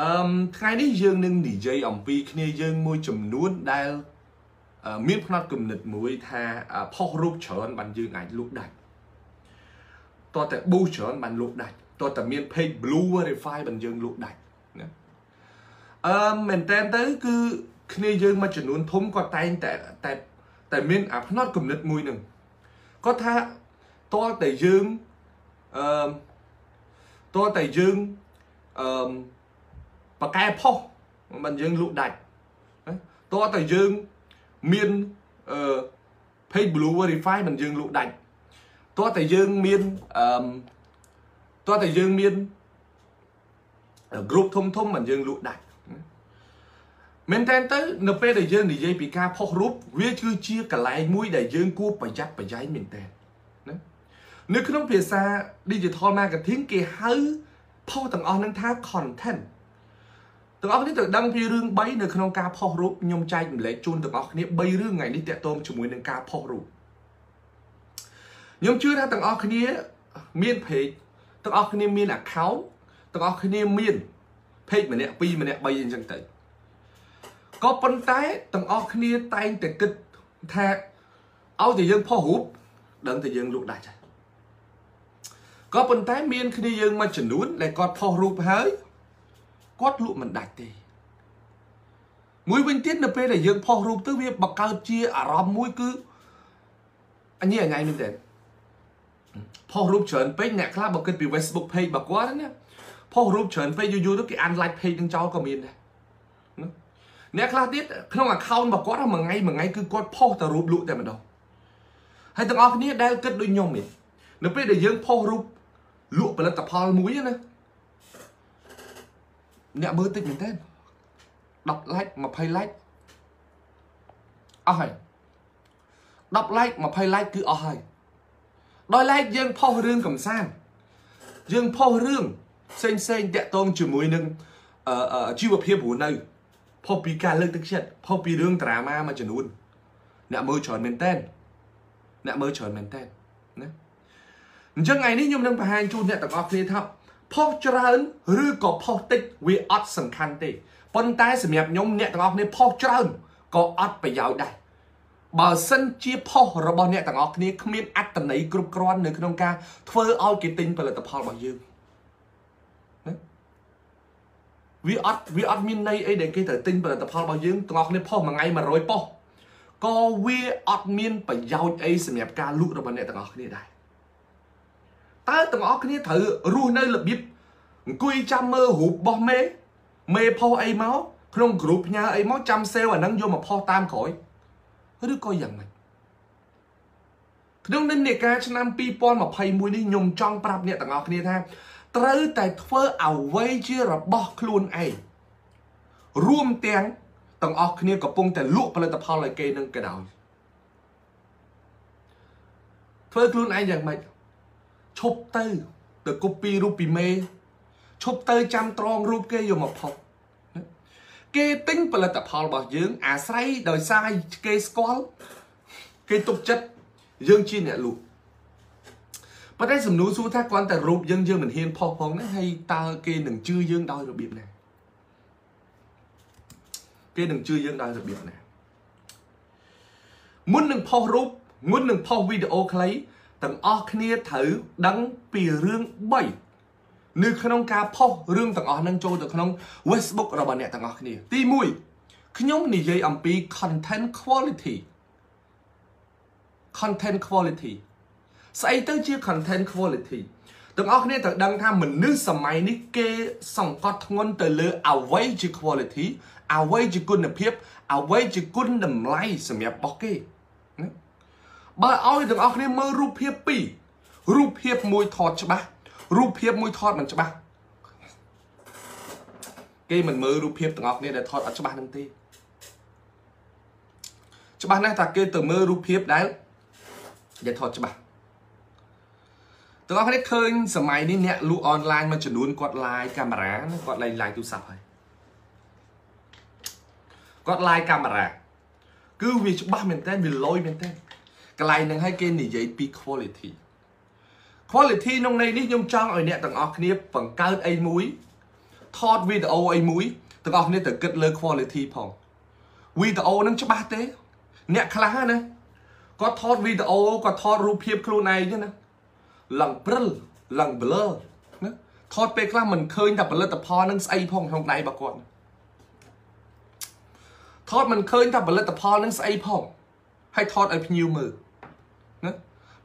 អឺថ្ងៃនេះយើងនឹងនិយាយអំពីគ្នាយើងមួយចំនួនដែលមានផ្នត់គំនិតមួយថាផុសរូបច្រើនបានយើងអាចលុបដាច់តើតែ boost ច្រើនបានលុបដាច់តើតែមាន page blue verify បានយើងលុបដាច់ណាអឺមែនតើទៅគឺគ្នាយើងមួយចំនួនធំគាត់តែងតែតែតែមានអាផ្នត់គំនិតមួយនឹងគាត់ថាតើតែយើងអឺតើតែយើងអឺ បកែផុសមិនយើងលក់ដាច់តើតែយើងមានអឺ page blue verify មិនយើងលក់ដាច់តើតែយើងមានអឺតើតែយើងមាន group ធំធំមិនយើងលក់ដាច់មែនតើទៅនៅពេលដែលយើងនិយាយពីការផុសរូបវាគឺជាកលែងមួយដែលយើងគួរប្រយ័ត្នប្រយែងមែនតើណានៅក្នុងភាសា digital marketing គេហៅផុសទាំងអស់នឹងថា content ទាំងអស់គ្នាត្រូវដឹងពីរឿង3នៅក្នុងការផុសរូបខ្ញុំចែកម្លែកជូនទាំងអស់គ្នា3រឿងថ្ងៃនេះតកតងជាមួយនឹងការផុសរូបខ្ញុំជឿថាទាំងអស់គ្នាមាន page ទាំងអស់គ្នាមាន account ទាំងអស់គ្នាមាន page ម្នាក់2ម្នាក់3អីចឹងទៅក៏ប៉ុន្តែទាំងអស់គ្នាតែងតែគិតថាឲ្យតែយើងផុសរូបដឹងតែយើងលក់ដាច់ហើយក៏ប៉ុន្តែមានគ្នាយើងមួយចំនួនដែលគាត់ផុសរូបហើយ គាត់លក់មិនដាច់ទេមួយវិញទៀតនៅពេលដែលយើងផុសរូបទៅវាបង្កើតជាអារម្មណ៍មួយគឺអញញ៉ៃមែនទេផុសរូបច្រើនពេកអ្នកខ្លះបើគិតពី Facebook page របស់គាត់ណាផុសរូបច្រើនពេកយូរយូរទៅគេ unlike page នឹងចោលក៏មានដែរអ្នកខ្លះទៀតក្នុង account របស់គាត់មួយថ្ងៃមួយថ្ងៃគឺគាត់ផុសតែរូបលក់តែម្ដងហើយទាំងអស់គ្នាដែលគិតដូចខ្ញុំនេះនៅពេលដែលយើងផុសរូបលក់ផលិតផលមួយណា អ្នកមើលតិចមែនតើ10 like 20 like អស់ហើយ10 like 20 like គឺអស់ហើយដោយ like យើងផុសរឿងកំសាន្តយើងផុសរឿងផ្សេងផ្សេងតាក់ទងជាមួយនឹងជីវភាពរស់នៅផុសពីការលើកទឹកចិត្តផុសពីរឿងដ្រាម៉ាមួយចំនួនអ្នកមើលច្រើនមែនតើអ្នកមើលច្រើនមែនតើណាអញ្ចឹងថ្ងៃនេះខ្ញុំនឹងបង្ហាញជូនអ្នកទាំងអស់គ្នាថា ផុសច្រើនឬក៏ផុសតិចវាអត់សំខាន់ទេប៉ុន្តែសម្រាប់ខ្ញុំអ្នកទាំងអស់គ្នាផុសច្រើនក៏អត់ប្រយោជន៍ដែរបើសិនជាផុសរបស់អ្នកទាំងអស់គ្នាគ្មានអត្តន័យគ្រប់គ្រាន់នៅក្នុងការធ្វើឲ្យគេទិញផលិតផលរបស់យើងវាអត់វាអត់មានន័យអីដែលគេត្រូវទិញផលិតផលរបស់យើងទាំងអស់គ្នាផុសមួយថ្ងៃ100ប៉ុសក៏វាអត់មានប្រយោជន៍អីសម្រាប់ការលក់របស់អ្នកទាំងអស់គ្នាដែរ តើទាំងអស់គ្នាត្រូវរស់នៅរបៀបអង្គុយចាំមើលរូបរបស់មេមេផុសអីមកក្នុងក្រុមផ្ញើអីមកចាំសេវអាហ្នឹងយកមកផុសតាមក្រោយឬក៏យ៉ាងម៉េចក្នុងនិន្នាការឆ្នាំ2021នេះខ្ញុំចង់ប្រាប់អ្នកទាំងអស់គ្នាថា ត្រូវតែធ្វើអ្វីជារបស់ខ្លួនឯងរួមទាំងទាំងអស់គ្នាកំពុងតែលក់ផលិតផលឲ្យគេនឹងក៏ដោយធ្វើខ្លួនឯងយ៉ាងម៉េច ឈប់ទៅទៅ copy រូបពីមេឈប់ទៅចាំត្រង់រូបគេយកមកផុសគេទិញផលិតផលរបស់យើង អាស្រ័យដោយសារគេស្គាល់គេទុកចិត្តយើងជាអ្នកលក់ប៉ុន្តែសំណួរសួរថាគ្រាន់តែរូបយើងយើងមិនហ៊ានផុសផងណាហើយតើគេនឹងជឿយើងដោយរបៀបណាគេនឹងជឿយើងដោយរបៀបណាមុននឹងផុសរូបមុននឹងផុសវីដេអូខ្លី ទាំងអស់គ្នាត្រូវដឹងពីរឿង3នៅក្នុងការផុសរឿងទាំងអស់នឹងចូលទៅក្នុង Facebook របស់អ្នកទាំងអស់គ្នា ទី1ខ្ញុំនិយាយអំពី content quality content quality ស្អីទៅជា content quality ទាំងអស់គ្នាត្រូវដឹងថាមនុស្សសម័យនេះគេសង្កត់ធ្ងន់ទៅលើអ្វីជា quality អ្វីជាគុណភាពអ្វីជាគុណតម្លៃសម្រាប់របស់គេ បើឲ្យទាំងអស់គ្នាមើលរូបភាពពីររូបភាពមួយថតច្បាស់រូបភាពមួយថតមិនច្បាស់គេមិនមើលរូបភាពទាំងអស់គ្នាដែលថតអត់ច្បាស់នឹងទេច្បាស់ណាស់ថាគេទៅមើលរូបភាពដែលដែលថតច្បាស់ទាំងអស់គ្នាឃើញសម័យនេះអ្នកលក់អនឡាញមួយចំនួនគាត់ live កាមេរ៉ាគាត់លែង live ទូរស័ព្ទហើយគាត់ live កាមេរ៉ាគឺវាច្បាស់មែនតើវាលយមែនតើ កន្លែងហ្នឹងឲ្យគេនិយាយពី quality quality ក្នុងន័យនេះខ្ញុំចង់ឲ្យអ្នកទាំងអស់គ្នាបង្កើតអីមួយថតវីដេអូអីមួយទាំងអស់គ្នាត្រូវគិតលើ quality ផងវីដេអូនឹងច្បាស់ទេ អ្នកខ្លះណាគាត់ថតវីដេអូគាត់ថតរូបភាពខ្លួនឯងណាឡើងព្រិលឡើង blur ណាថតពេលខ្លះមិនឃើញតែផលិតផលនឹងស្អីផងក្នុងដៃរបស់គាត់ថតមិនឃើញតែផលិតផលនឹងស្អីផងហើយថតឲ្យភ្ញៀវមើលណា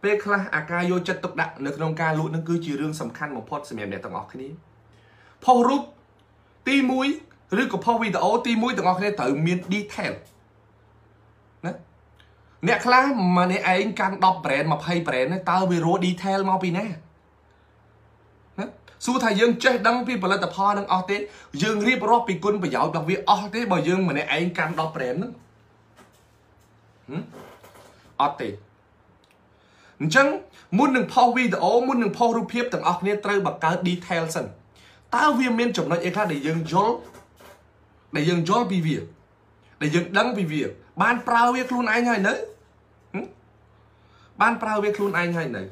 ពេលខ្លះអាការយកចិត្តទុកដាក់នៅក្នុងការលក់នឹងគឺជារឿងសំខាន់បំផុតសម្រាប់អ្នកទាំងអស់គ្នាផុសរូបទី1ឬក៏ផុសវីដេអូទី1ទាំងអស់គ្នាត្រូវមាន detail ណាអ្នកខ្លះមកនេះឯងកាន់10 brand 20 brand តើវារក detail មកពីណាណាសួរថាយើងចេះដឹងពីផលិតផលនឹងអស់ទេយើងរៀបរាប់ពីគុណប្រយោជន៍របស់វាអស់ទេបើយើងម្នាក់ឯងកាន់10 brand ហ្នឹងអត់ទេ អញ្ចឹងមុននឹងផុសវីដេអូមុននឹងផុសរូបភាពទាំងអស់គ្នាត្រូវបង្កើត detail សិនតើវាមានចំណុចអីខ្លះដែលយើងយល់ដែលយើងយល់ពីវាដែលយើងដឹងពីវា បានប្រើវាខ្លួនឯងហើយនៅបានប្រើវាខ្លួនឯងហើយនៅ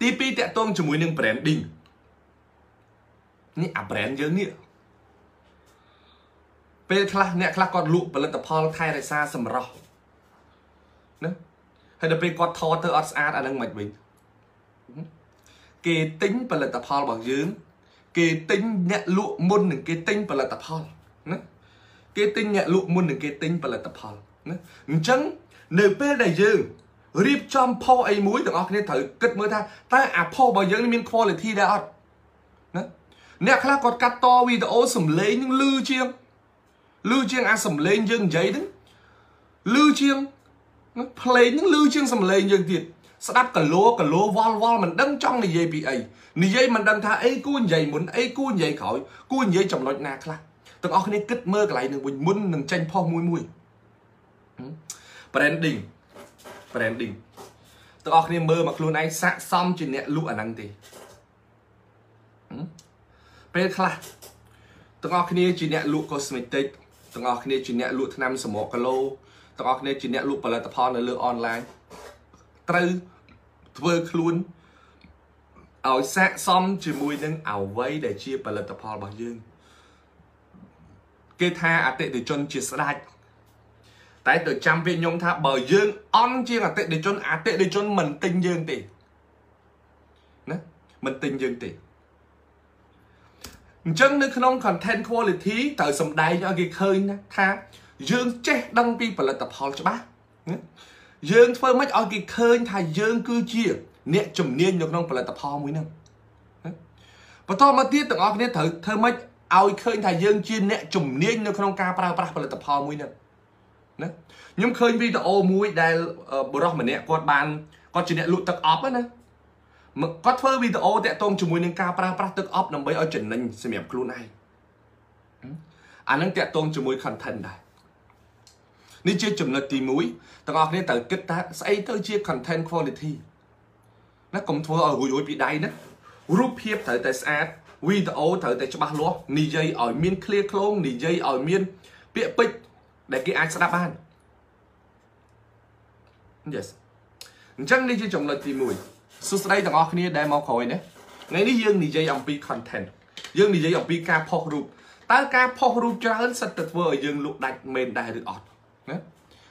ទី2តកតងជាមួយនឹង branding នេះអា brand យើងនេះពេលខ្លះអ្នកខ្លះគាត់លក់ផលិតផលថែរក្សាសម្រស់ណា ហើយដល់ពេលគាត់ថតទៅអត់ស្អាតអានឹងមិនវិញគេទិញផលិតផលរបស់យើង គេទិញអ្នកលក់មុននឹងគេទិញផលិតផលណាគេទិញអ្នកលក់មុននឹងគេទិញផលិតផលណាអញ្ចឹងនៅពេលដែលយើងរៀបចំផុសអីមួយទាំងអស់គ្នាត្រូវគិតមើលថាតើអាផុសរបស់យើងមាន quality ដែរអត់ណាអ្នកខ្លះគាត់កាត់តវីដេអូសំឡេងនឹងលឺជាងលឺជាងអាសំឡេងយើងនិយាយហ្នឹងលឺជាង ភ្លេងហ្នឹងលឺជាងសំឡេងយើងទៀតស្ដាប់កលោកលោវល់វល់មិនដឹងចង់និយាយពីអីនិយាយមិនដឹងថាអីគួរនិយាយមុនអីគួរនិយាយក្រោយគួរនិយាយចំណុចណាខ្លះទាំងអស់គ្នាគិតមើលកន្លែងនឹងវិញមុននឹងចេញផុសមួយមួយ branding branding ទាំងអស់គ្នាមើលមកខ្លួនឯងស័កសមជាអ្នកលក់អាហ្នឹងទេពេលខ្លះទាំងអស់គ្នាជាអ្នកលក់ cosmetic ទាំងអស់គ្នាជាអ្នកលក់ថ្នាំសម្រក់គីឡូ ទាំងអស់គ្នាជាអ្នកលក់ផលិតផលនៅលើអនឡាញត្រូវធ្វើខ្លួនឲ្យស័កសមជាមួយនឹងអ្វីដែលជាផលិតផលរបស់យើងគេថាអតិថិជនជាស្ដេចតែទៅចាំពាក្យខ្ញុំថាបើយើងអន់ជាងអតិថិជនអតិថិជនមិនទិញយើងទេណាមិនទិញយើងទេអញ្ចឹងនៅក្នុង content quality ត្រូវសំដែងឲ្យគេឃើញណាថា យើងចេះដឹងពីផលិតផលច្បាស់យើងធ្វើម៉េចឲ្យគេឃើញថាយើងគឺជា អ្នកជំនាញនៅក្នុងផលិតផលមួយហ្នឹងបន្តមកទៀតទាំងអស់គ្នាត្រូវធ្វើម៉េចឲ្យឃើញថាយើងជាអ្នកជំនាញនៅក្នុងការប្រើប្រាស់ផលិតផលមួយហ្នឹងណាខ្ញុំឃើញវីដេអូមួយដែលបុរសម្នាក់គាត់បានគាត់ជាអ្នកលក់ទឹកអប់ណាគាត់ធ្វើវីដេអូតាក់ទងជាមួយនឹងការប្រើប្រាស់ទឹកអប់ដើម្បីឲ្យចំណេញសម្រាប់ខ្លួនឯងអានឹងតាក់ទងជាមួយ content ដែរ នេះជាចំណុចទី1ទាំងអស់គ្នាត្រូវគិតថាស្អីទៅជា content quality ណាកុំធ្វើឲ្យរួចរួចពីដៃណារូបភាពត្រូវតែស្អាតវីដេអូត្រូវតែច្បាស់លាស់និយាយឲ្យមាន clear ខ្លងនិយាយឲ្យមាន ពាក្យពេចន៍ដែលគេអាចស្ដាប់បាន Yes អញ្ចឹងនេះជាចំណុចទី1សួស្តីទាំងអស់គ្នាដែលមកក្រោយណាថ្ងៃនេះយើងនិយាយអំពី content យើងនិយាយអំពីការផុសរូបតើការផុសរូបច្រើនសិតតែធ្វើឲ្យយើងលក់ដាច់មែនដែរឬអត់ ណា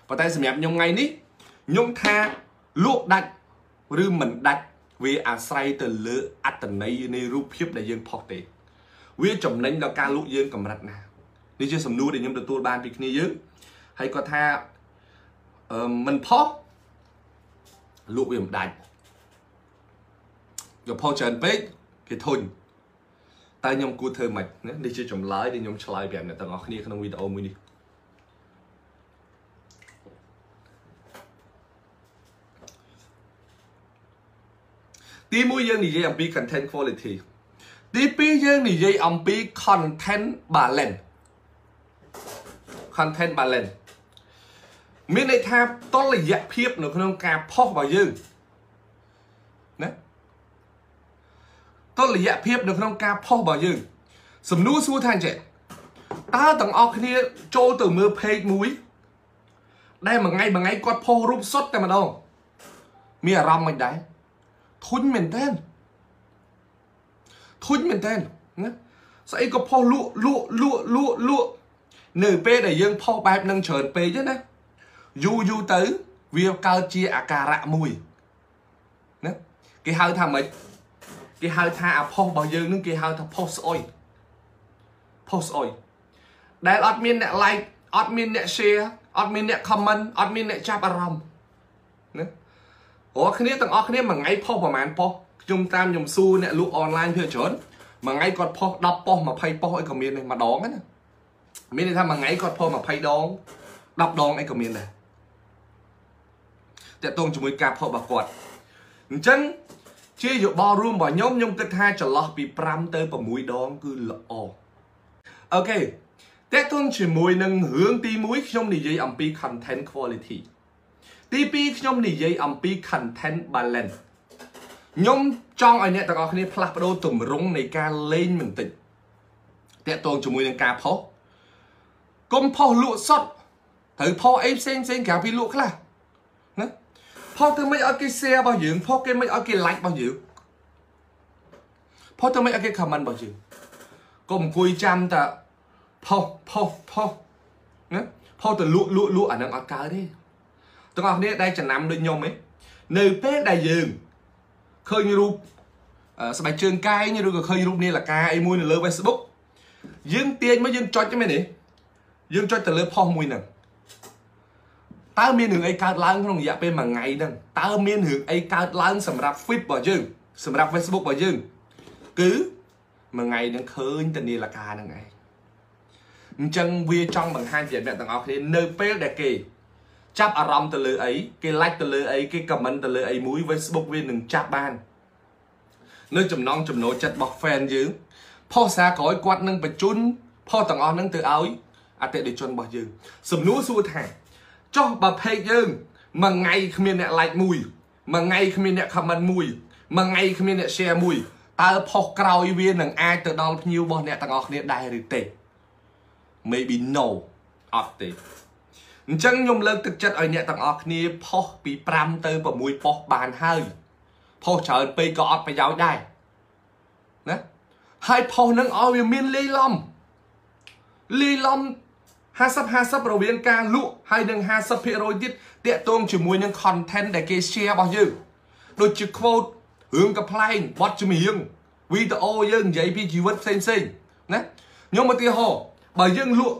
ប៉ុន្តែសម្រាប់ខ្ញុំថ្ងៃនេះខ្ញុំថាលក់ដាច់ឬមិនដាច់វាអាស្រ័យទៅលើអត្តន័យនៃរូបភាពដែលយើងផុសទេ វាចំណេញដល់ការលក់យើងកម្រិតណានេះជាសំណួរដែលខ្ញុំទទួលបានពីគ្នាយើងហើយគាត់ថាអឺមិនផុសលក់វាមិនដាច់យកផុសច្រើនពេកគេធុញតែខ្ញុំគួរធ្វើម៉េចនេះជាចម្លើយដែលខ្ញុំឆ្លើយប្រាប់អ្នកទាំងអស់គ្នាក្នុងវីដេអូមួយនេះ ទី1យើងនិយាយអំពី content quality ទី2យើងនិយាយអំពី content balance content balance មានន័យថាតុល្យភាពនៅក្នុងការផុសរបស់យើងណាតុល្យភាពនៅក្នុងការផុសរបស់យើង សំណួរសួរថាអញ្ចឹងតើទាំងអស់គ្នាចូលទៅមើល page មួយ ដែលមួយថ្ងៃមួយថ្ងៃគាត់ផុសរូបសុទ្ធតែម្ដងមានអារម្មណ៍មិនដែរ ធុញមែនតើធុញមែនតើណាស្អីក៏ផុសលក់លក់លក់លក់លក់នៅពេលដែលយើងផុសបែបនឹងច្រើនពេកណាយូរយូរទៅវាកើតជាអាការៈមួយណាគេហៅថាម៉េចគេហៅថាអាផុសរបស់យើងនឹងគេហៅថាផុសស្អុយផុសស្អុយដែលអត់មានអ្នក like អត់មានអ្នក share អត់មានអ្នក comment អត់មានអ្នកចាប់អារម្មណ៍ណា រាល់គ្នាទាំងអស់គ្នាមួយថ្ងៃផុសប្រហែលផុសខ្ញុំតាមខ្ញុំសួរអ្នកលក់អនឡាញភាគច្រើនមួយថ្ងៃគាត់ផុស10ប៉ុស20ប៉ុសអីក៏មានដែរម្ដងណាមានន័យថាមួយថ្ងៃគាត់ផុស20ដង10ដងអីក៏មានដែរតកតងជាមួយការផុសរបស់គាត់អញ្ចឹងជាយោបល់រួមរបស់ខ្ញុំខ្ញុំគិតថាចន្លោះពី5ទៅ6ដងគឺល្អអូខេតកតងជាមួយនឹងរឿងទី1ខ្ញុំនិយាយអំពី content quality ទី2ខ្ញុំនិយាយអំពី content balance ខ្ញុំចង់ឲ្យអ្នកទាំងអស់គ្នាផ្លាស់ប្ដូរទម្រង់នៃការលេងបន្តិចតកតងជាមួយនឹងការផុសកុំផុសលក់សុទ្ធត្រូវផុសអីផ្សេងផ្សេងក្រៅពីលក់ខ្លះណាផុសទៅមិនឲ្យគេ share របស់យើងផុសគេមិនឲ្យគេ like របស់យើងផុសទៅមិនឲ្យគេ comment របស់យើងកុំអង្គុយចាំតែផុសផុសផុសណាផុសទៅលក់លក់លក់អានឹងអត់កើតទេ ទាំងអស់គ្នាដែលចំណាំដូចខ្ញុំឯងនៅពេលដែលយើងឃើញរូបស្បែកជើងកែងឬក៏ឃើញរូបនាឡិកាអីមួយនៅលើ Facebook យើងទាញមកយើងចុចទេមែនទេយើងចុចទៅលើផុសមួយហ្នឹងតើមានរឿងអីកើតឡើងក្នុងរយៈពេលមួយថ្ងៃហ្នឹងតើមានរឿងអីកើតឡើងសម្រាប់ feed របស់យើងសម្រាប់ Facebook របស់យើងគឺមួយថ្ងៃហ្នឹងឃើញតនីលកាហ្នឹងឯងអញ្ចឹងវាចង់បង្ហាញពីអ្នកទាំងអស់គ្នានៅពេលដែលគេ ចាប់អារម្មណ៍ទៅលើអីគេ like ទៅលើអីគេ comment ទៅលើអីមួយ Facebook វានឹងចាប់បាន នៅចំណងចំណូលចិត្តរបស់ fan យើងផុសសារក្រោយគាត់នឹងបញ្ជូនផុសទាំងអស់នឹងទៅឲ្យអតិថិជនរបស់យើង សំណួរសួរថាចុះបើ page យើងមួយថ្ងៃគ្មានអ្នក like មួយមួយថ្ងៃគ្មានអ្នក comment មួយមួយថ្ងៃគ្មានអ្នក share មួយតើផុសក្រោយវានឹងអាចទៅដល់ភ្ញៀវរបស់អ្នកទាំងអស់គ្នាដែរឬទេ maybe no អត់ទេ អញ្ចឹងខ្ញុំលើកទឹកចិត្តឲ្យអ្នកទាំងអស់គ្នាផុសពី5ទៅ6ប៉ុសបានហើយផុសច្រើនពេកក៏អត់ប្រយោជន៍ដែរណាហើយផុសនឹងឲ្យវាមានលេីឡំលេីឡំ50 50រវាងការលក់ហើយនឹង50%ទៀតតាក់ទងជាមួយនឹង content ដែលគេ share របស់យើងដូចជា quote រឿងកំ pl ែងបទចម្រៀងវីដេអូយើងនិយាយពីជីវិតផ្សេងផ្សេងណាខ្ញុំឧទាហរណ៍បើយើងលក់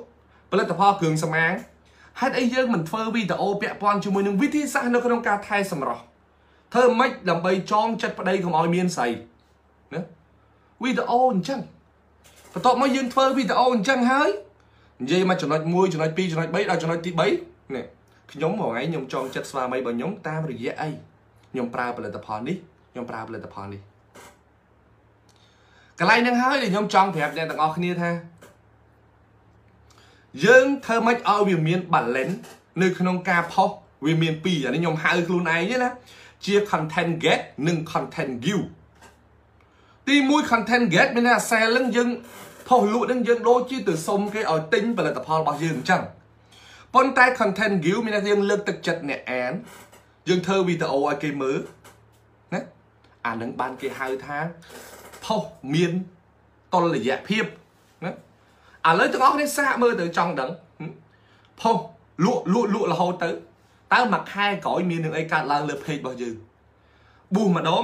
ផលិតផលគ្រឿងសម្អាង ហេតុអីយើងមិនធ្វើវីដេអូពាក់ព័ន្ធជាមួយនឹងវិធីសាស្ត្រនៅក្នុងការថែសម្រស់ធ្វើម៉េចដើម្បីចងចិត្តប្តីកុំឲ្យមានស្រីណាវីដេអូអញ្ចឹងបន្ទាប់មកយើងធ្វើវីដេអូអញ្ចឹងហើយនិយាយមកចំណុច1ចំណុច2ចំណុច3ដល់ចំណុចទី3នេះខ្ញុំមួយថ្ងៃខ្ញុំចងចិត្តស្វាមីរបស់ខ្ញុំតាមរយៈអីខ្ញុំប្រើផលិតផលនេះខ្ញុំប្រើផលិតផលនេះកន្លែងហ្នឹងហើយដែលខ្ញុំចង់ប្រាប់អ្នកទាំងអស់គ្នាថា យើងធ្វើម៉េចឲ្យវាមាន balance នៅក្នុងការផុសវាមានពីរអានេះខ្ញុំហៅខ្លួនឯងណាជា content get និង content give ទី1 content get មានថា selling យើងផុសលក់នឹងយើងដូចជាទៅសុំគេឲ្យទិញផលិតផលរបស់យើងអញ្ចឹងប៉ុន្តែ content give មានថាយើងលើកទឹកចិត្តអ្នកអានយើងធ្វើវីដេអូឲ្យគេមើលណាអានឹងបានគេហៅថាផុសមានតុល្យភាព ឥឡូវទាំងអស់គ្នាសាកមើលទៅចង់ដឹងផុសលក់លក់លក់រហូតទៅតើមួយខែក្រោយមាននឹងអីកើតឡើងលើ page របស់យើងប៊ូម្ដង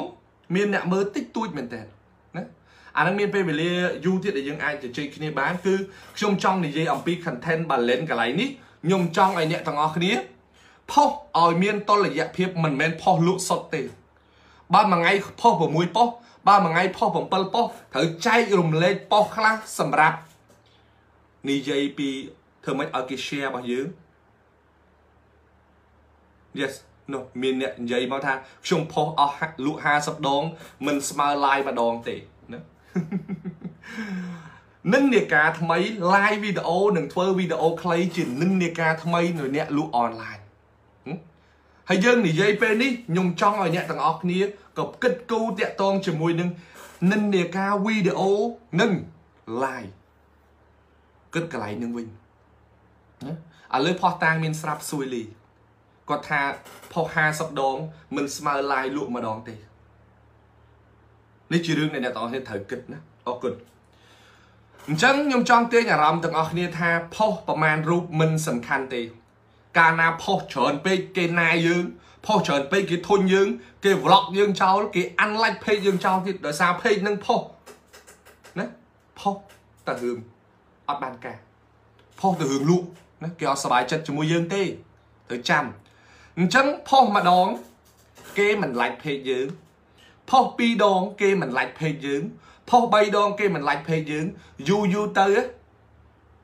មានអ្នកមើលតិចតួចមែនតើណាអានឹងមានពេលវេលាយូរទៀតដែលយើងអាចជជែកគ្នាបានគឺខ្ញុំចង់និយាយអំពី content balance កន្លែងនេះខ្ញុំចង់ឲ្យអ្នកទាំងអស់គ្នាផុសឲ្យមានតុល្យភាពមិនមែនផុសលក់សុទ្ធទេបើមួយថ្ងៃផុស6ប៉ុសបើមួយថ្ងៃផុស7ប៉ុសត្រូវចែករំលែកប៉ុសខ្លះសម្រាប់ និយាយពីធ្វើម៉េចឲ្យគេ share របស់យើង Yes នោះមានអ្នកនិយាយមកថាខ្ញុំផុសអស់លក់50ដង មិនស្មើ live ម្ដងទេណានឹងនេការថ្មី live វីដេអូនឹងធ្វើវីដេអូខ្លីជានឹងនេការថ្មីនៅអ្នកលក់អនឡាញហើយយើងនិយាយពេលនេះខ្ញុំចង់ឲ្យអ្នកទាំងអស់គ្នាក៏គិតគូរតាក់ទងជាមួយនឹងនិន្នាការវីដេអូនិង live គិតកន្លែងនឹងវិញណាឥឡូវផោះតាងមានស្រាប់សួយលីគាត់ថាផុស50ដង មិនស្មើឡាយលក់ម្ដងទេនេះជារឿងដែលអ្នកទាំងអស់គ្នាត្រូវគិតណាអរគុណអញ្ចឹងខ្ញុំចង់ទាញអារម្មណ៍ទាំងអស់គ្នាថាផុសប្រមាណរូបមិនសំខាន់ទេ កាលណាផុសច្រើនពេកគេណាយើងផុសច្រើនពេកគេធុញយើង គេ vlog យើងចោលគេ unlike page យើងចោលទៀតដោយសារ page នឹងផុសណាផុសតែរឿង អត់បានការផុសទៅរឿងលក់ណាគេអត់សប្បាយចិត្តជាមួយយើងទេត្រូវចាំអញ្ចឹងផុសម្ដង គេមិន like page យើងផុសពីរដង គេមិន like page យើងផុស3ដងគេមិន like page យើងយូរយូរទៅ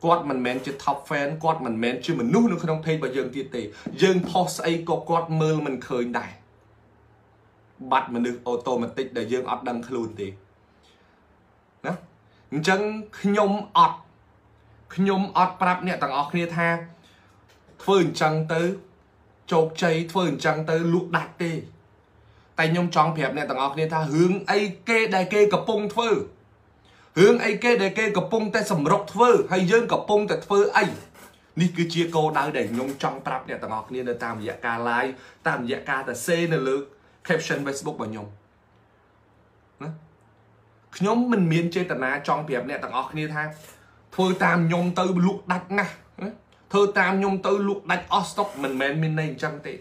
គាត់មិនមែនជា top fan គាត់មិនមែនជាមនុស្សនៅក្នុង page របស់យើងទៀតទេ យើងផុសស្អីក៏គាត់មើលមិនឃើញដែរបាត់មនុស្សអូតូម៉ាទិកដែលយើងអត់ដឹងខ្លួនទេណាអញ្ចឹងខ្ញុំអត់ ខ្ញុំអត់ប្រាប់អ្នកទាំងអស់គ្នាថាធ្វើអញ្ចឹងទៅជោគជ័យធ្វើអញ្ចឹងទៅលក់ដាច់ទេ តែខ្ញុំចង់ប្រាប់អ្នកទាំងអស់គ្នាថារឿងអីគេដែលគេកំពុងធ្វើរឿងអីគេដែលគេកំពុងតែសម្រុកធ្វើហើយយើងកំពុងតែធ្វើអីនេះគឺជាគោលដៅដែលខ្ញុំចង់ប្រាប់អ្នកទាំងអស់គ្នានៅតាមរយៈការ live តាមរយៈការទៅសេនៅលើ caption Facebook របស់ខ្ញុំណាខ្ញុំមិនមានចេតនាចង់ប្រាប់អ្នកទាំងអស់គ្នាថា ធ្វើតាមខ្ញុំទៅលក់ដាច់ណាស់ធ្វើតាមខ្ញុំទៅលក់ដាច់អស់ស្តុកមិនមែនមានន័យអញ្ចឹងទេ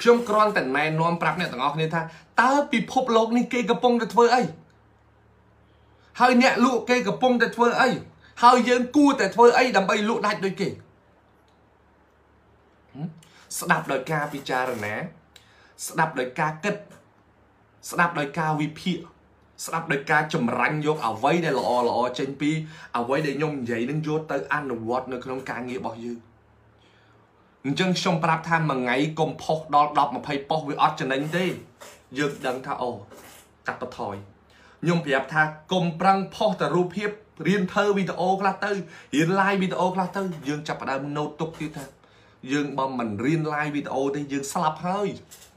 ខ្ញុំគ្រាន់តែណែនាំប្រាប់អ្នកទាំងអស់គ្នាថាតើពិភពលោកនេះគេកំពុងតែធ្វើអីហើយអ្នកលក់គេកំពុងតែធ្វើអីហើយយើងគួរតែធ្វើអីដើម្បីលក់ដាច់ដូចគេស្ដាប់ដោយការពិចារណា ស្ដាប់ដោយការគិត ស្ដាប់ដោយការវិភាគ ស្ដាប់ដោយការចម្រាញ់យកអ្វីដែលល្អល្អចេញពីអ្វីដែលខ្ញុំនិយាយនឹងយកទៅអនុវត្តនៅក្នុងការងាររបស់យើងអញ្ចឹងខ្ញុំប្រាប់ថាមួយថ្ងៃកុំផុសដល់10 20ប៉ុសវាអត់ចំណេញទេយើងដឹងថាអូកាត់បន្ថយខ្ញុំប្រាប់ថាកុំប្រឹងផុសតែរូបភាពរៀនធ្វើវីដេអូខ្លះទៅរៀន live វីដេអូខ្លះទៅយើងចាប់ផ្ដើម note ទុកទៀតថាយើងបើមិនរៀន live វីដេអូទេយើងស្លាប់ហើយណា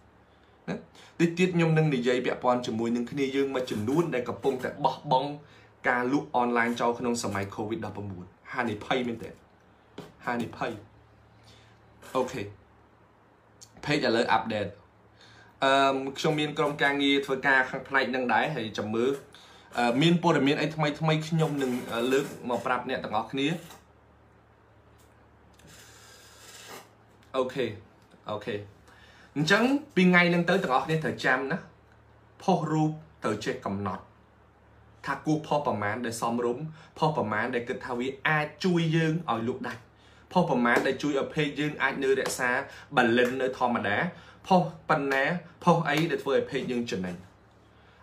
តិចទៀតខ្ញុំនឹងនិយាយពាក់ព័ន្ធជាមួយនឹងគ្នាយើងមួយចំនួនដែលកំពុងតែបោះបង់ការលក់អនឡាញចូលក្នុងសម័យ COVID-19 ហានិភ័យមែនទេហានិភ័យអូខេ page ឥឡូវ update អឺខ្ញុំមានក្រុមការងារធ្វើការខាងផ្នែកនឹងដែរហើយចាំមើលមានព័ត៌មានអីថ្មីថ្មីខ្ញុំនឹងលើកមកប្រាប់អ្នកទាំងអស់គ្នា OK OK អញ្ចឹងពីថ្ងៃហ្នឹងទៅទាំងអស់គ្នាត្រូវចាំណា post រូបត្រូវចេះកំណត់ថាគួរ post ប្រមាណដែលសមរម្យ post ប្រមាណដែលគិតថាវាអាចជួយយើងឲ្យលក់ដាច់ post ប្រមាណដែលជួយឲ្យ page យើងអាចនៅរក្សា balance នៅធម្មតា post ប៉ុណ្ណាផុសអីដែលធ្វើឲ្យ page យើងចំណេញ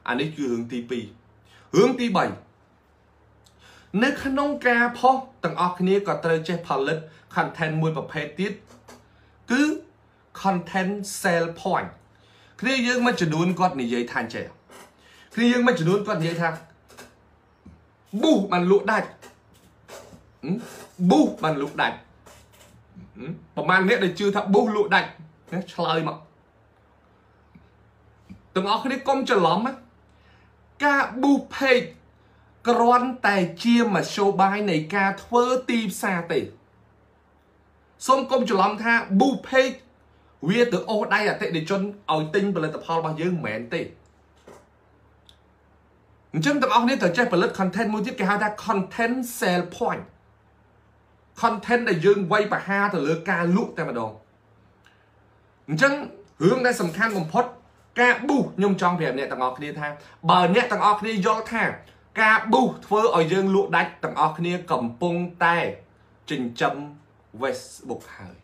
អានេះគឺរឿងទី2រឿងទី3នៅក្នុងការផុសទាំងអស់គ្នាក៏ត្រូវចេះផលិត content មួយប្រភេទទៀតគឺ content sell point គ្នាយើងមួយចំនួនគាត់និយាយថាចេះគ្នាយើងមួយចំនួនគាត់និយាយថាប៊ូបានលក់ដាច់ប៊ូបានលក់ដាច់ប្រហែលអ្នកដែលជឿថាប៊ូលក់ដាច់ឆ្លើយមកទាំងអស់គ្នាកុំច្រឡំណាការប៊ូផេកគ្រាន់តែជាមធ្យោបាយនៃការធ្វើទីផ្សារទេសូមកុំច្រឡំថាប៊ូផេក វាទៅអូសដៃអតិថិជនឲ្យទិញផលិតផលរបស់យើងមិនមែនទេអញ្ចឹងទាំងអស់គ្នាត្រូវចេះផលិត content មួយទៀតគេហៅថា content sell point content ដែលយើងវាយប្រហារទៅលើការលក់តែម្ដងអញ្ចឹងរឿងដែលសំខាន់បំផុត ការប៊ូសខ្ញុំចង់ប្រាប់អ្នកទាំងអស់គ្នាថាបើអ្នកទាំងអស់គ្នាយល់ថា ការប៊ូសធ្វើឲ្យយើងលក់ដាច់ទាំងអស់គ្នាកំពុងតែចិញ្ចឹម Facebook ហើយ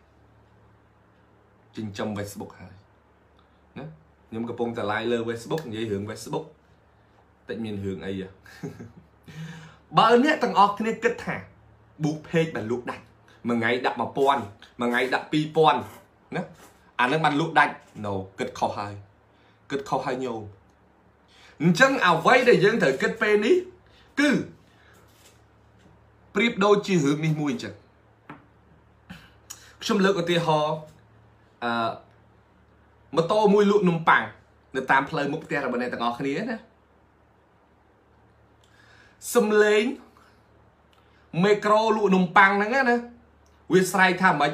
ចិញ្ចឹម Facebook ហើយណាខ្ញុំកំពុងតែ live លើ Facebook និយាយរឿង Facebook តិចមានរឿងអីបើអ្នកទាំងអស់គ្នាគិតថា book page បានលក់ដាច់មួយថ្ងៃដាក់1000មួយថ្ងៃដាក់2000ណាអានឹងបានលក់ដាច់ no គិតខុសហើយគិតខុសហើយញោមអញ្ចឹងអ្វីដែលយើងត្រូវគិតពេលនេះគឺប្រៀបដូចជារឿងនេះមួយអញ្ចឹងខ្ញុំលើកឧទាហរណ៍ អឺម៉ូតូមួយលក់នំប៉័ងនៅតាមផ្លូវមុខផ្ទះរបស់អ្នកទាំងអស់គ្នាណាសំលេងមេក្រូលក់នំប៉័ងហ្នឹងណាវាស្រែកថាម៉េច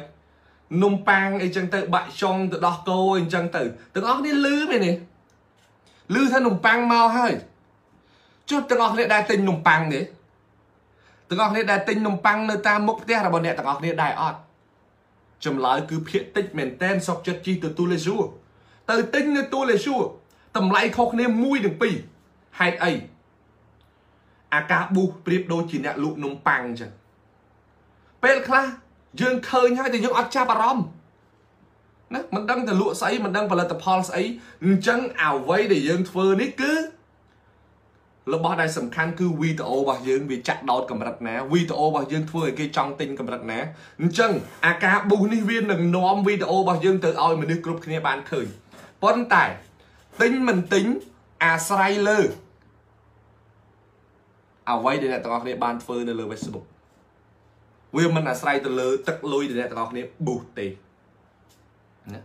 នំប៉័ងអីចឹងទៅបាក់ចុងទៅដោះគោអីចឹងទៅទាំងអស់គ្នាលឺមែនទេលឺថានំប៉័ងមកហើយចុះទាំងអស់គ្នាដែរទិញនំប៉័ងទេទាំងអស់គ្នាដែលទិញនំប៉័ងនៅតាមមុខផ្ទះរបស់អ្នកទាំងអស់គ្នាដែរអត់ ចម្លើយគឺភាកតិចមែនតែនសុកចិត្តជីទៅទូលេស៊ូទៅទិញនៅទូលេស៊ូតម្លៃខុសគ្នា1និង2ហេតុអីអាការប៊ូសប្រៀបដូចជាអ្នកលក់នំប៉័ងអញ្ចឹងពេលខ្លះយើងឃើញហើយតែយើងអត់ចាប់អារម្មណ៍ណាមិនដឹងទៅលក់ស្អីមិនដឹងផលិតផលស្អីអញ្ចឹងអ្វីដែលយើងធ្វើនេះគឺ របស់ដែលសំខាន់គឺវីដេអូរបស់យើងវាចាក់ដោតកម្រិតណាវីដេអូរបស់យើងធ្វើឲ្យគេចង់ទិញកម្រិតណាអញ្ចឹងអាការប៊ូសនេះវានឹងនាំវីដេអូរបស់យើងទៅឲ្យមនុស្សគ្រប់គ្នាបានឃើញប៉ុន្តែទិញមិនទិញអាស្រ័យលើអ្វីដែលអ្នកទាំងអស់គ្នាបានធ្វើនៅលើ Facebook វាមិនអាស្រ័យទៅលើទឹកលុយដែលអ្នកទាំងអស់គ្នា boost ទេណា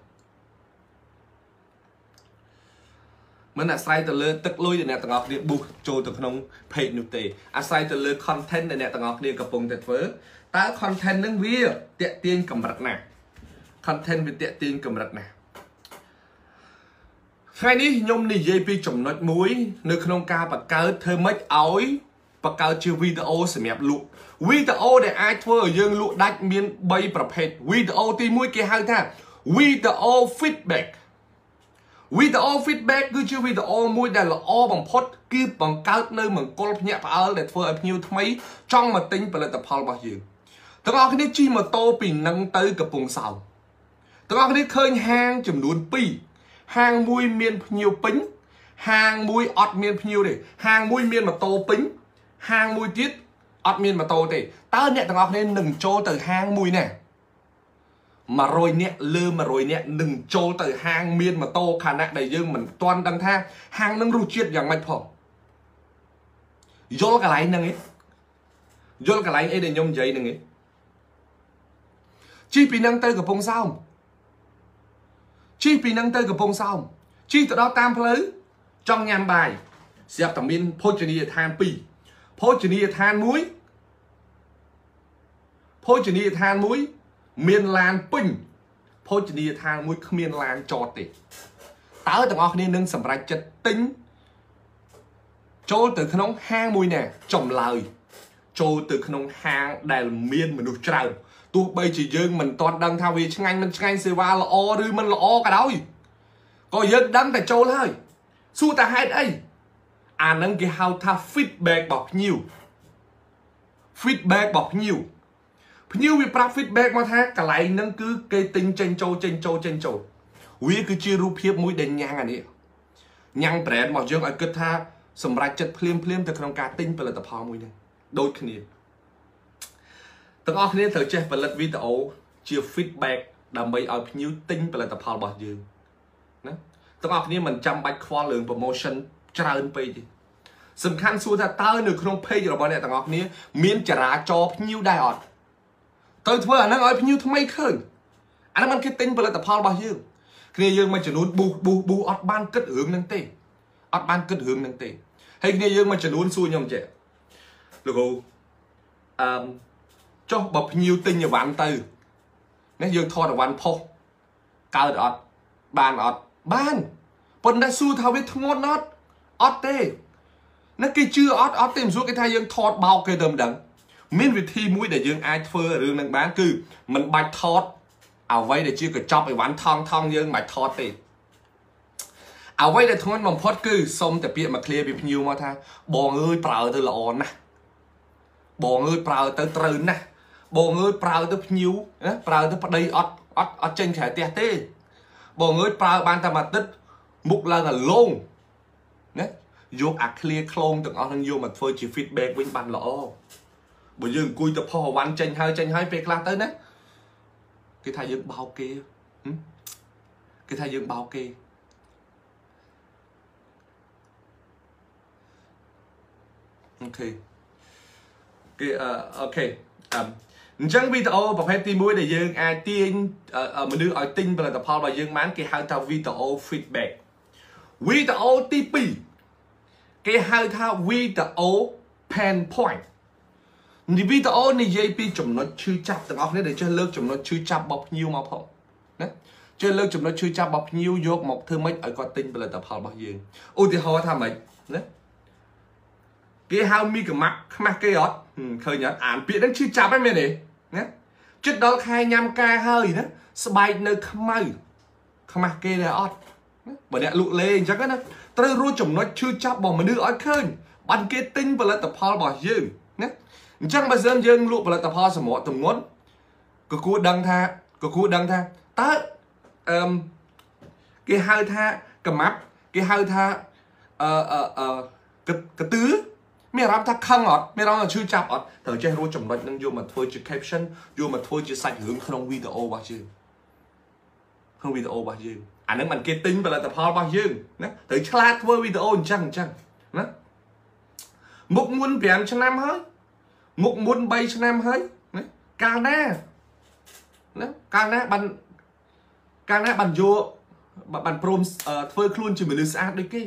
មិនអាស្រ័យទៅលើទឹកលុយដែលអ្នកទាំងអស់គ្នា boost ចូលទៅក្នុង page នោះទេអាស្រ័យទៅលើ content ដែលអ្នកទាំងអស់គ្នាកំពុងតែធ្វើតើ content នឹងវាតាក់ទាញកម្រិតណា content វាតាក់ទាញកម្រិតណាថ្ងៃនេះខ្ញុំនិយាយពីចំណុចមួយ នៅក្នុងការបង្កើតធ្វើម៉េចឲ្យបង្កើតជាវីដេអូសម្រាប់លក់វីដេអូដែលអាចធ្វើឲ្យយើងលក់ដាច់មាន3ប្រភេទវីដេអូទី1គេហៅថាវីដេអូ feedback វីដេអូ feedback គឺជាវីដេអូមួយដែលល្អបំផុតគឺបង្កើតនៅមង្គលភ្ញាក់ផ្អើលដែលធ្វើឲ្យភ្ញៀវថ្មីចង់មកទិញផលិតផលរបស់យើងទាំងអស់គ្នាជិះម៉ូតូពីនឹងទៅកំពង់សោមទាំងអស់គ្នាឃើញហាងចំនួន2ហាងមួយមានភ្ញៀវពេញហាងមួយអត់មានភ្ញៀវទេហាងមួយមានម៉ូតូពេញហាងមួយទៀតអត់មានម៉ូតូទេតើអ្នកទាំងអស់គ្នានឹងចូលទៅហាងមួយណា 100នាក់លើ100នាក់នឹងចូលទៅហាងមានម៉ូតូខណៈដែលយើងមិនទាន់ដឹងថាហាងនឹងរសជាតិយ៉ាងម៉េចផងយល់កន្លែងហ្នឹងឯងយល់កន្លែងអីដែលខ្ញុំនិយាយហ្នឹងឯងជីពីនឹងទៅកំពង់សោមជីពីនឹងទៅកំពង់សោមជីទៅដល់តាមផ្លូវចង់ញ៉ាំបាយស្រាប់តែមានភោជនីយដ្ឋាន2ភោជនីយដ្ឋានមួយភោជនីយដ្ឋានមួយ មានឡានពេញភោជនីយដ្ឋានមួយគ្មានឡានចតទេតើទាំងអស់គ្នានឹងសម្រេចចិត្តទិញចូលទៅក្នុងហាងមួយណាចម្លើយចូលទៅក្នុងហាងដែលមានមនុស្សច្រើនទោះបីជាយើងមិនទាន់ដឹងថាវាឆ្ងាញ់មិនឆ្ងាញ់សេវាល្អឬមិនល្អក៏ដោយក៏យើងដឹងតែចូលហើយសួរតែហេតុអីអានឹងគេហៅថា feedback របស់ភ្ញៀវ feedback របស់ភ្ញៀវ ភ្ញៀវវាប្រាប់ feedback មកថាកន្លែងហ្នឹងគឺគេទិញចេញចូលចេញចូលចេញចូលវាគឺជារូបភាពមួយដែលញ៉ាំងអានេះញ៉ាំង brand របស់យើងឲ្យគិតថាសម្រាប់ចិត្តភ្លាមភ្លាមទៅក្នុងការទិញផលិតផលមួយហ្នឹងដូចគ្នាទាំងអស់គ្នាត្រូវចេះផលិតវីដេអូជា feedback ដើម្បីឲ្យភ្ញៀវទិញផលិតផលរបស់យើងណាទាំងអស់គ្នាមិនចាំបាច់ខ្វល់រឿង promotion ច្រើនពេកទេសំខាន់សួរថាតើនៅក្នុង page របស់អ្នកទាំងអស់គ្នា មានចរាចរភ្ញៀវដែរអត់ ទៅធ្វើអាហ្នឹងឲ្យភ្ញៀវថ្មីឃើញអាហ្នឹងមិនគេទិញផលិតផលរបស់យើងគ្នាយើងមួយចំនួនប៊ូប៊ូប៊ូអត់បានគិតរឿងហ្នឹងទេអត់បានគិតរឿងហ្នឹងទេហើយគ្នាយើងមួយចំនួនសួរខ្ញុំចេះលោកគ្រូអឺចុះបើភ្ញៀវទិញអីវ៉ាន់ទៅនេះយើងថតអីវ៉ាន់ផុសកើតអត់បានអត់បានប៉ុន្តែសួរថាវាធ្ងន់អត់អត់ទេណាគេជឿអត់អត់ទេមិនសួរគេថាយើងថតបោកគេទៅមិនដឹង មានវិធីមួយដែលយើងអាចធ្វើរឿងនឹងបានគឺមិនបាច់ថតអ្វីដែលជាកញ្ចប់អីវ៉ាន់ថងថងយើងមិនបាច់ថតទេអ្វីដែលធ្ងន់បំផុតគឺសុំតែពាក្យមកឃ្លាពីភ្ញៀវមកថាបងអើយប្រើទៅល្អណាស់បងអើយប្រើទៅត្រូវណាស់បងអើយប្រើទៅភ្ញៀវណាប្រើទៅប្តីអត់អត់អត់ចេញក្រៅផ្ទះទេបងអើយប្រើបានតែមួយអាទិត្យមុខឡើងអាលងណាយកអាឃ្លាខ្លងទាំងអស់នឹងយកមកធ្វើជា feedback វិញបានល្អ បើយើងអង្គុយទៅផុសអវ៉ាន់ចេញហើយចេញហើយពេលខ្លះទៅណាគេថាយើងបោកគេគេថាយើងបោកគេអូខេគេអូខេអឺអញ្ចឹងវីដេអូប្រភេទទី1ដែលយើងអាចទាញមនុស្សឲ្យទិញផលិតផលរបស់យើងបានគេហៅថាវីដេអូ feedback វីដេអូទី2គេហៅថាវីដេអូ pain point នេះវីដេអូនិយាយពីចំណុចឈឺចាប់ទាំងអស់គ្នាដែលចេះលើកចំណុចឈឺចាប់របស់ភ្ញៀវមកផងណាចេះលើកចំណុចឈឺចាប់របស់ភ្ញៀវយកមកធ្វើម៉េចឲ្យគាត់ទិញផលិតផលរបស់យើងឧទាហរណ៍ថាម៉េចណាគេហៅមីកម៉ាក់ខ្មាស់គេអត់ឃើញអត់អានពាក្យហ្នឹងឈឺចាប់ហ្នឹងមែនទេណាចិត្តដល់ខែញ៉ាំការហើយណាស្បែកនៅខ្មៅខ្មាស់គេដែរអត់បើអ្នកលក់លេអញ្ចឹងណាត្រូវរួចចំណុចឈឺចាប់របស់មនុស្សឲ្យឃើញបានគេទិញផលិតផលរបស់យើងណា អញ្ចឹងបើសិនយើងលក់ផលិតផលសម្រក់ទម្ងន់ក៏គួរដឹងថាក៏គួរដឹងថាតើអឺគេហៅថាកម៉ាប់គេហៅថាអឺអឺអឺកតឺមានអារម្មណ៍ថាខឹងអត់មានអារម្មណ៍ថាឈឺចាប់អត់ត្រូវចេះរួចចំណុចនឹងយកមកធ្វើជា caption យកមកធ្វើជាសាច់រឿងក្នុងវីដេអូរបស់យើងក្នុងវីដេអូរបស់យើងអានឹងមិនគេទិញផលិតផលរបស់យើងណាត្រូវឆ្លាតធ្វើវីដេអូអញ្ចឹងអញ្ចឹងណាមុខមុន5ឆ្នាំហើយ មុខមុន3ឆ្នាំហើយណាកាលណាណាកាលណាបានកាលណាបានយកបានព្រមធ្វើខ្លួនជាមនុស្សស្អាតដូចគេ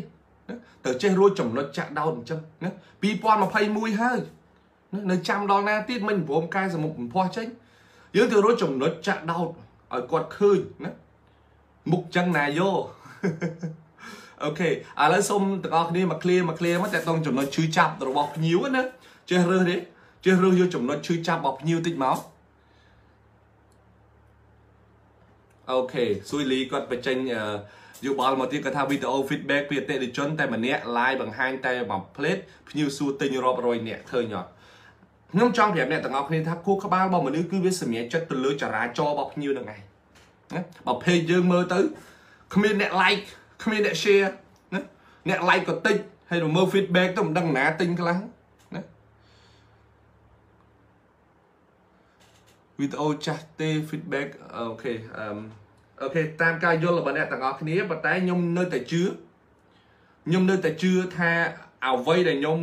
ទៅចេះរួចចំណុចចាក់ដោតអញ្ចឹងណា2021ហើយនៅចាំដល់ណាទៀតមិនព្រមកែសមុខបំផោះចេញយើងទៅរួចចំណុចចាក់ដោតឲ្យគាត់ឃើញណាមុខចឹងណាយោអូខេឥឡូវសូមទាំងអស់គ្នាមកឃ្លៀមកឃ្លៀមកតែតងចំណុចឈឺចាប់របស់ភ្ញៀវណាចេះរើសទេ ចេះរើសយកចំណុចឈឺចាប់របស់ភ្ញៀវតិចមកអូខេស៊ុយលីគាត់បញ្ចេញយោបល់មកទៀតគាត់ថាវីដេអូ feedback ពីអតិថិជនតែម្នាក់ live បង្ហាញតែមួយផ្លេតភ្ញៀវសួរទិញរាប់រយនាក់ឃើញអត់ខ្ញុំចង់ប្រាប់អ្នកទាំងអស់គ្នាថាគោះក្បាលរបស់មនុស្សគឺវាសម្រេចចិត្តទៅលើចរាចរណ៍របស់ភ្ញៀវនឹងឯងណាបើ page យើងមើលទៅគ្មានអ្នក like គ្មានអ្នក share ណាអ្នក like ក៏តិចហើយទៅមើល feedback ទៅមិនដឹងណាទិញខ្លះ វីដេអូចាស់ទេ feedback OK អឺ OK តាមការយល់របស់អ្នកទាំងអស់គ្នាប៉ុន្តែខ្ញុំនៅតែជឿខ្ញុំនៅតែជឿថាអ្វីដែលខ្ញុំ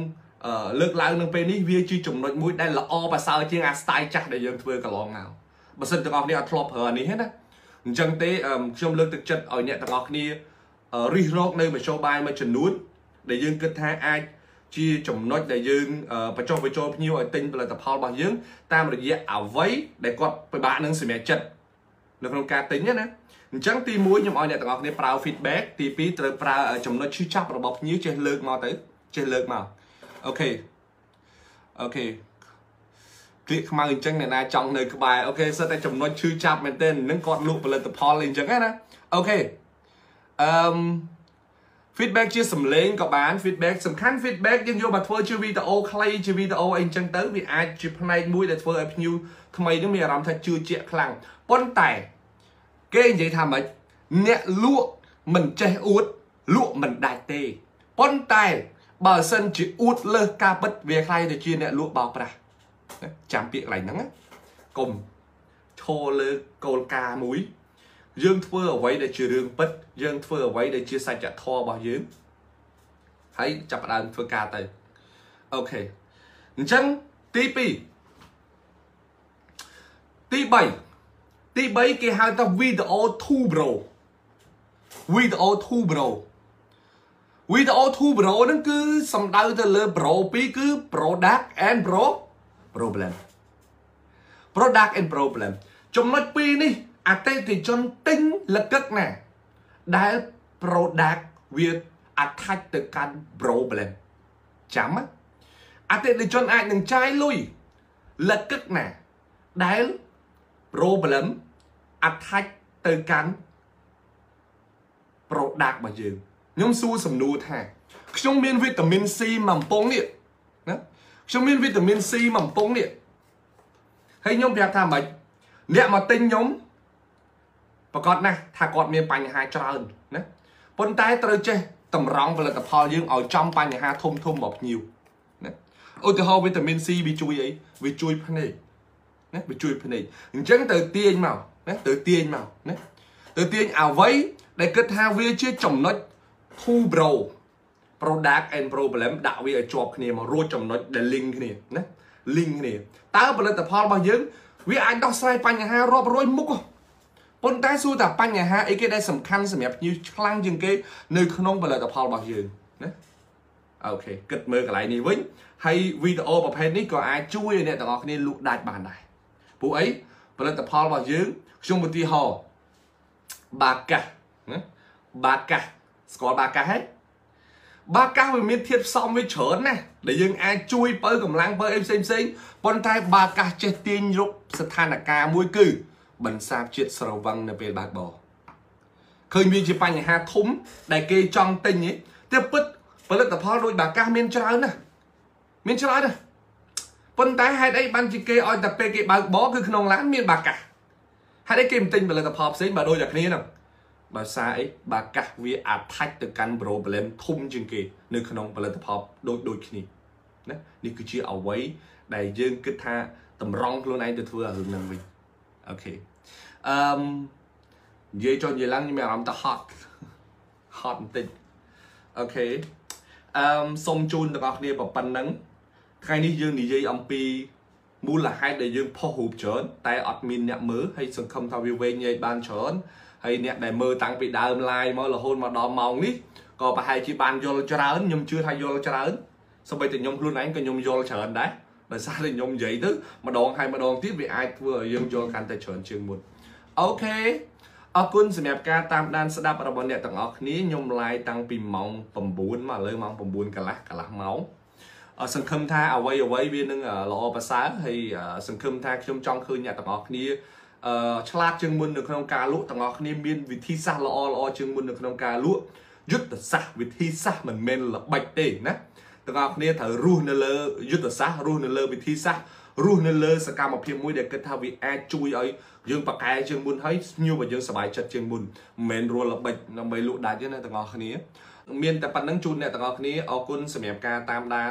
លើកឡើងនៅពេលនេះវាជាចំណុចមួយដែលល្អប្រសើរជាងអា style ចាស់ដែលយើងធ្វើកន្លងមកបើសិនទាំងអស់គ្នាអត់ធ្លាប់ប្រើអានេះទេណាអញ្ចឹងទេខ្ញុំលើកទឹកចិត្តឲ្យអ្នកទាំងអស់គ្នារិះរកនៅមធ្យោបាយមួយចំនួនដែលយើងគិតថាអាច ជាចំណុចដែលយើងបញ្ចុះបញ្ចូលភ្ញៀវឲ្យទិញផលិតផលរបស់យើង តាមរយៈអ្វីដែលគាត់ពិបាកនឹងសម្រេចចិត្តនៅក្នុងការទិញណាអញ្ចឹងទី1ខ្ញុំឲ្យអ្នកទាំងអស់គ្នាប្រើ feedback ទី2ត្រូវប្រើចំណុចឈឺចាប់របស់ភ្ញៀវចេះលើកមកទៅចេះលើកមកអូខេអូខេគ្លៀកខ្មៅអញ្ចឹងអ្នកណាចង់នៅក្បែរអូខេសិតតែចំណុចឈឺចាប់មែនទែននឹងគាត់លក់ផលិតផលអីអញ្ចឹងណាអូខេអឺម feedback ជាសំឡេងក៏បាន feedback សំខាន់ feedback យើងយកមកធ្វើជាវីដេអូខ្លីជាវីដេអូអីអញ្ចឹងទៅវាអាចជាផ្នែកមួយដែលធ្វើឲ្យភ្ញៀវថ្មីនឹងមានអារម្មណ៍ថាជឿជាក់ខ្លាំងប៉ុន្តែគេនិយាយថាម៉េចអ្នកលក់មិនចេះអួតលក់មិនដាច់ទេប៉ុន្តែបើសិនជាអួតលើសការពិតវាខ្លាយទៅជាអ្នកលក់បោកប្រាស់ចាំពាក្យកន្លែងហ្នឹងកុំឈរលើគោលការណ៍មួយ យើងធ្វើអ្វីដែលជារឿងពិតយើងធ្វើអ្វីដែលជាសច្ចធម៌របស់យើងហើយចាប់ផ្ដើមធ្វើការទៅអូខេអញ្ចឹងទី2ទី3ទី3គេហៅថា video 2 bro video 2 bro video 2 bro ហ្នឹងគឺសំដៅទៅលើ bro ពីរគឺ product and bro problem product and problem ចំណុចពីរនេះ អតិថិជនទិញលកឹកណា ដែល product វា attach ទៅកាន់ problem ចាំអតិថិជនអាចនឹងចាយលុយលកឹកណា ដែល problem attach ទៅកាន់ product របស់យើងខ្ញុំសួរសំណួរថាខ្ញុំមានវីតាមីន C មួយអំពង់នេះណាខ្ញុំមានវីតាមីន C មួយអំពង់នេះហើយខ្ញុំប្រាប់ថាម៉េចអ្នកមកទិញខ្ញុំ ប្រកាសណាស់ថាគាត់មានបញ្ហាច្រើនណាប៉ុន្តែត្រូវចេះតម្រង់ផលិតផលយើងឲ្យចំបញ្ហាធំធំរបស់ភ្ញៀវណាឧទាហរណ៍វីតាមីន C វាជួយអីវាជួយភ្នែកណាវាជួយភ្នែកអញ្ចឹងទៅទាញមកណាទៅទាញមកណាទៅទាញអ្វីដែលគិតថាវាជាចំណុច two bro product and problem ដាក់វាឲ្យជាប់គ្នាមករួចចំណុចដែល link គ្នាណា link គ្នាតើផលិតផលរបស់យើង វាអាចដោះស្រាយបញ្ហារាប់រយមុខ ប៉ុន្តែសួរថាបញ្ហាអីគេដែលសំខាន់សម្រាប់ភ្ញៀវខ្លាំងជាងគេនៅក្នុងផលិតផលរបស់យើងណាអូខេគិតមើលកន្លែងនេះវិញហើយវីដេអូប្រភេទនេះក៏អាចជួយឲ្យអ្នកទាំងអស់គ្នាលក់ដាច់បានដែរពួកអីផលិតផលរបស់យើងខ្ញុំឧទាហរណ៍បាកាសណាបាកាសស្គាល់បាកាសហ៎បាកាសវាមានធាតុផ្សំវាច្រើនណាស់ដែលយើងអាចជួយបើកម្លាំងបើអីផ្សេងផ្សេងប៉ុន្តែបើកាសចេះទាញរកស្ថានភាពមួយគឺ បន្សាបជាតិស្រវឹងនៅពេលបើកបរឃើញវាជាបញ្ហាធំ ដែលគេចង់ទិញទេតែពិតផលិតផលដូចបាកាសមានច្រើនណាស់មានច្រើនណាស់ប៉ុន្តែហេតុអីបានជាគេឲ្យតែពេលគេបើកបរគឺក្នុងឡានមានបាកាសហេតុអីគេមិនទិញផលិតផលផ្សេងបើដូចតែគ្នាហ្នឹងបើសារអីបាកាសវាអាចថាច់ទៅកាន់ problem ធំជាងគេ នៅក្នុងផលិតផលដូចដូចគ្នាណានេះគឺជាអ្វីដែលយើងគិតថាតម្រង់ខ្លួនឯងទៅធ្វើអារឿងហ្នឹងវិញ OK អឺមនិយាយចុះនិយាយឡើងខ្ញុំមានអារម្មណ៍ថា hot hot បន្តិច OK អឺមសូមជូនទាំងអស់គ្នាប៉ុណ្ណឹងថ្ងៃនេះយើងនិយាយអំពីមូលហេតុដែលយើង post រូបច្រើនតែអត់មានអ្នកមើលហើយសង្ឃឹមថាវាវែងញែកបានច្រើនហើយអ្នកដែលមើលតាំងពីដើម live មករហូតមកដល់ម៉ោងនេះក៏ប្រហែលជាបានយល់ច្រើនខ្ញុំជឿថាយល់ច្រើនសូម្បីតែខ្ញុំខ្លួនឯងក៏ខ្ញុំយល់ច្រើនដែរដោយសារតែខ្ញុំនិយាយទៅម្ដងហើយម្ដងទៀតវាអាចធ្វើឲ្យយើងយល់កាន់តែច្រើនជាងមុន អូខេអរគុណសម្រាប់ការតាមដានស្ដាប់របស់អ្នកទាំងអស់គ្នាខ្ញុំ live តាំងពីម៉ោង9មកឥឡូវម៉ោង9កន្លះកន្លះម៉ោងសង្ឃឹមថាអ្វីអ្វីវានឹងល្អប្រសើរហើយសង្ឃឹមថាខ្ញុំចង់ឃើញអ្នកទាំងអស់គ្នាអឺឆ្លាតជាងមុននៅក្នុងការលក់ទាំងអស់គ្នាមានវិធីសាស្ត្រល្អល្អជាងមុននៅក្នុងការលក់យុទ្ធសាស្ត្រវិធីសាស្ត្រមិនមែនល្បិចទេណាទាំងអស់គ្នាត្រូវរស់នៅលើយុទ្ធសាស្ត្ររស់នៅលើវិធីសាស្ត្ររស់នៅលើសកម្មភាពមួយដែលគិតថាវាអាចជួយឲ្យ យើងបកកែជាងមុនហើយញូឲ្យយើងសប្បាយចិត្តជាងមុនមិនមែនរលល្បិចដើម្បីលក់ដាច់ទេណាទាំងអស់គ្នាមានតែប៉ុណ្្នឹងជូនអ្នកទាំងអស់គ្នាអរគុណសម្រាប់ការតាមដាន